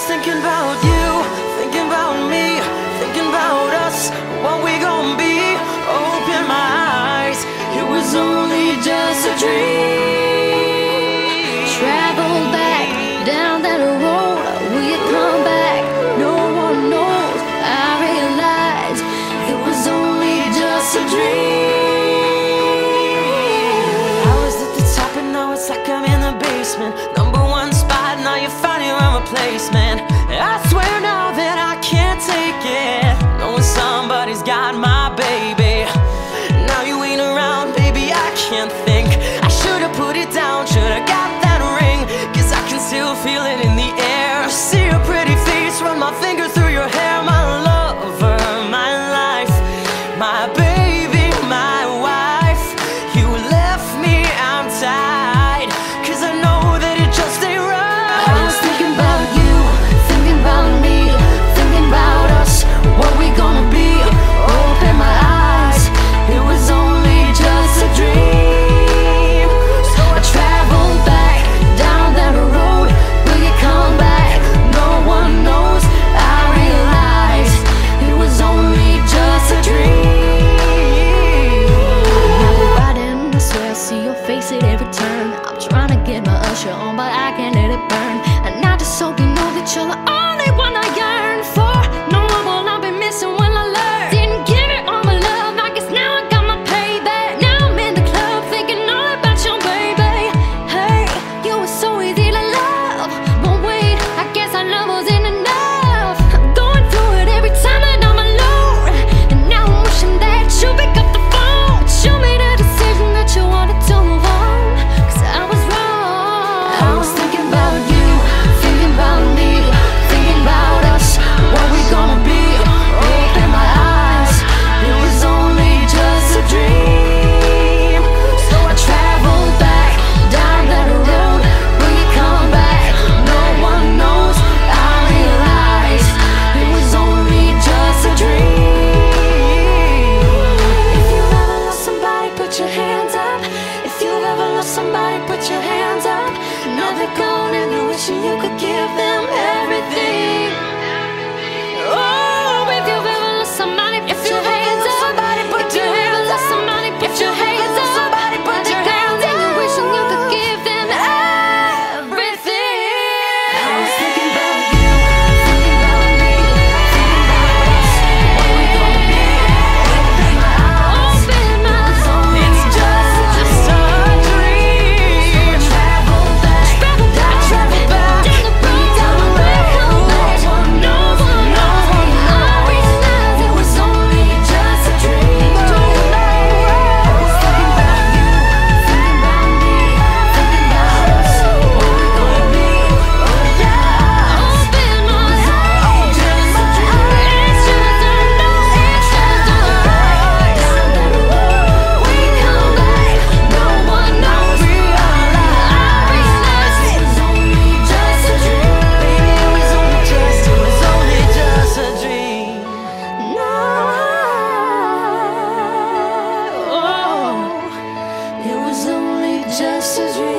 always thinking about you, thinking about me, thinking about us, what we gonna be. Open my eyes, it was only just a dream. Travel back down that road, will you come back? No one knows. I realized it was only just a dream. I was at the top and now it's like I'm in the basement. Number one now you're your a replacement. I swear now that I can't take it. Knowing somebody's got my baby. Now you ain't around, baby, I can't think. I should've put it down, should've got that ring. Cause I can still feel it in the face at every turn. I'm trying to get my usher on But I can't let it burn. And I just hope you know that you're the feel is you.